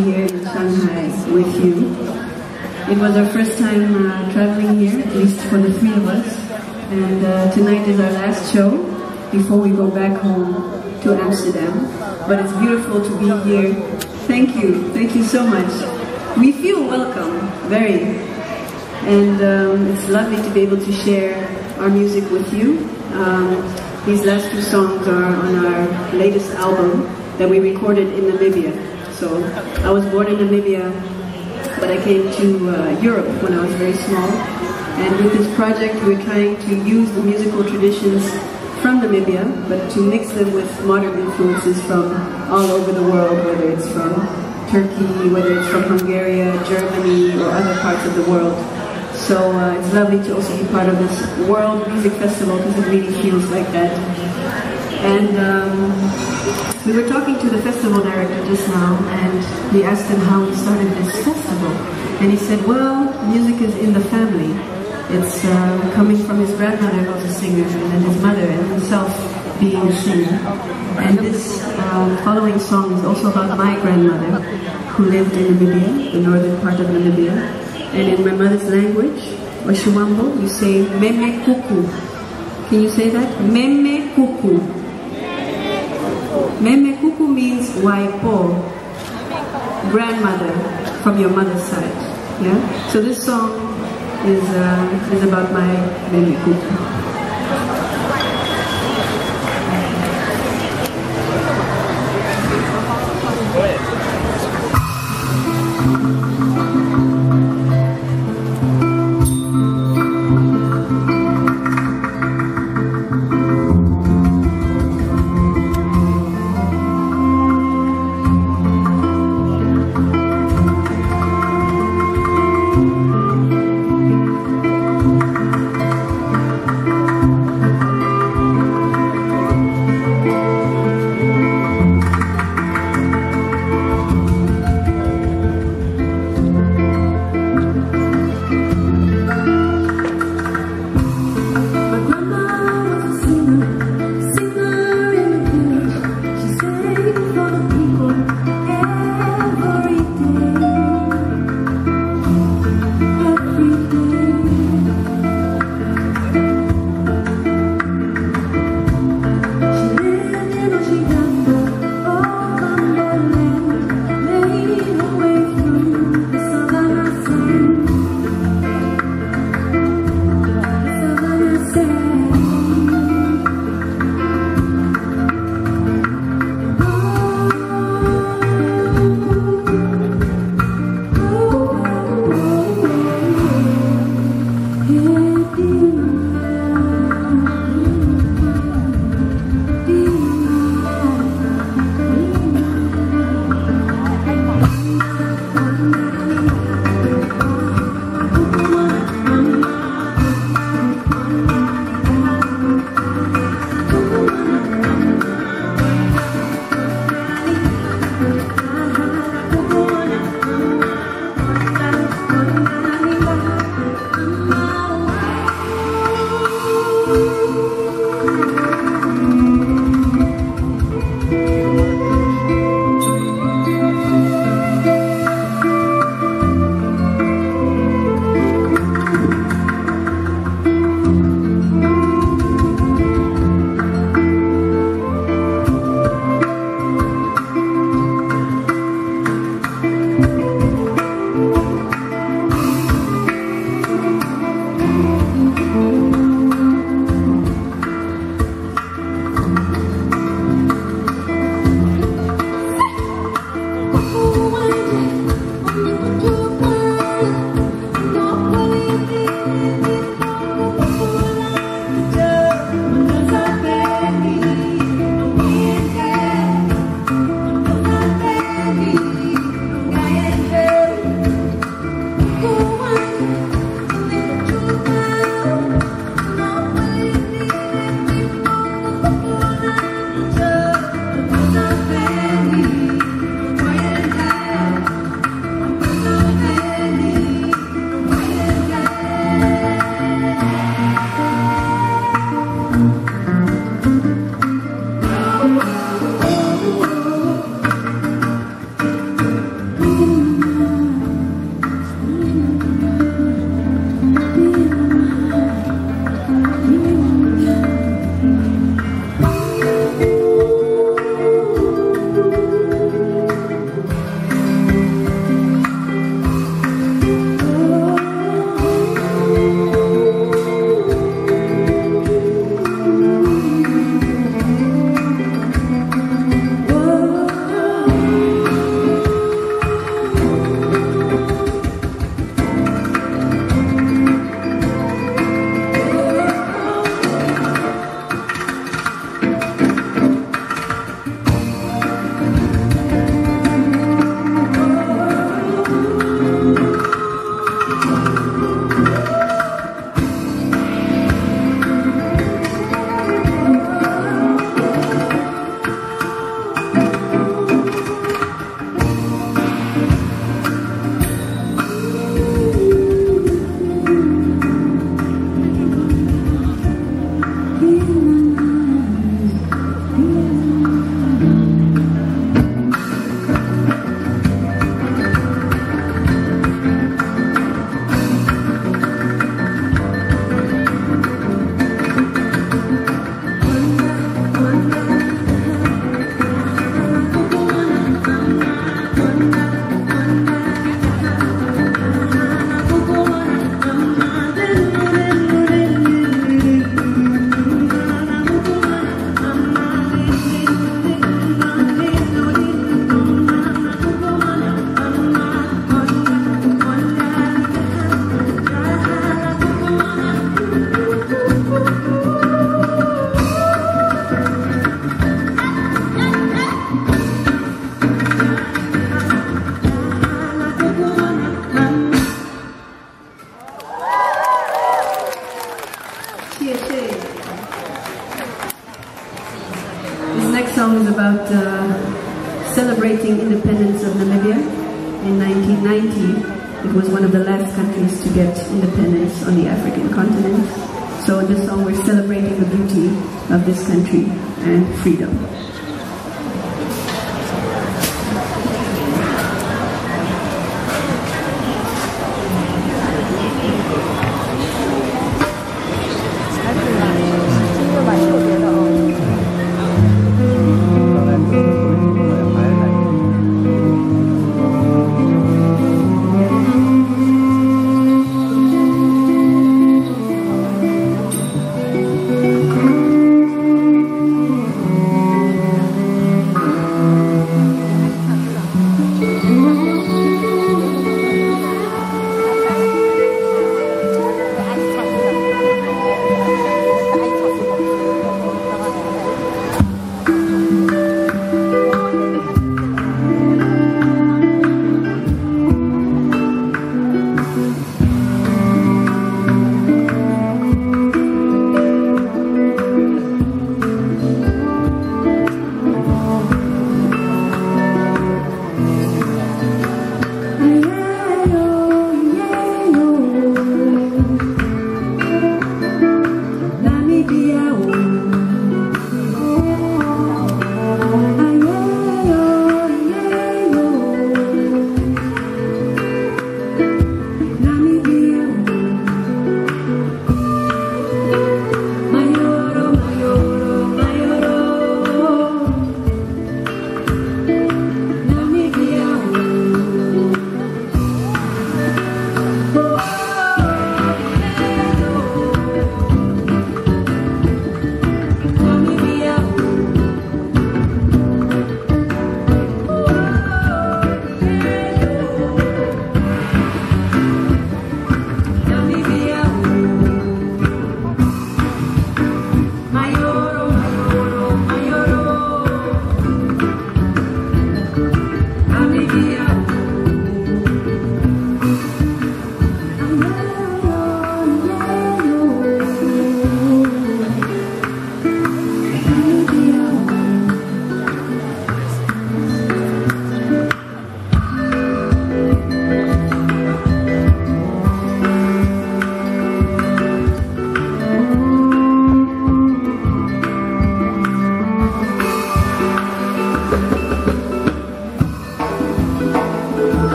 here in Shanghai with you. It was our first time uh, traveling here, at least for the three of us. And uh, tonight is our last show before we go back home to Amsterdam. But it's beautiful to be here. Thank you. Thank you so much. We feel welcome, very. And um, it's lovely to be able to share our music with you. Um, these last two songs are on our latest album that we recorded in Namibia. So I was born in Namibia, but I came to uh, Europe when I was very small. And with this project, we're trying to use the musical traditions from Namibia, but to mix them with modern influences from all over the world, whether it's from Turkey, whether it's from Hungary, Germany, or other parts of the world. So uh, it's lovely to also be part of this World Music Festival because it really feels like that. And um, we were talking to the festival director just now, and we asked him how he started this festival. And he said, well, music is in the family. It's uh, coming from his grandmother who was a singer, and then his mother, and himself being a singer. And this um, following song is also about my grandmother, who lived in Namibia, the northern part of Namibia. And in my mother's language, Oshiwambo, you say Meme Kuku. Can you say that? Meme Kuku. Meme Kuku means Waipo, grandmother from your mother's side. Yeah? So this song is, uh, is about my Meme Kuku. Country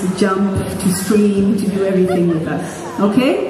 to jump, to scream, to do everything with us. Okay?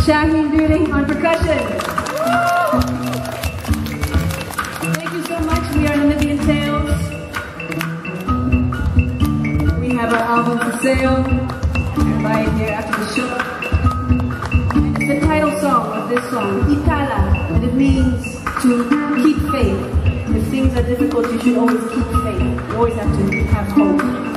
Shaheen During on percussion. Thank you so much. We are Namibian Tales. We have our album for sale. Buy it here after the show. It's the title song of this song, Itala, and it means to keep faith. If things are difficult, you should always keep faith. You always have to have hope.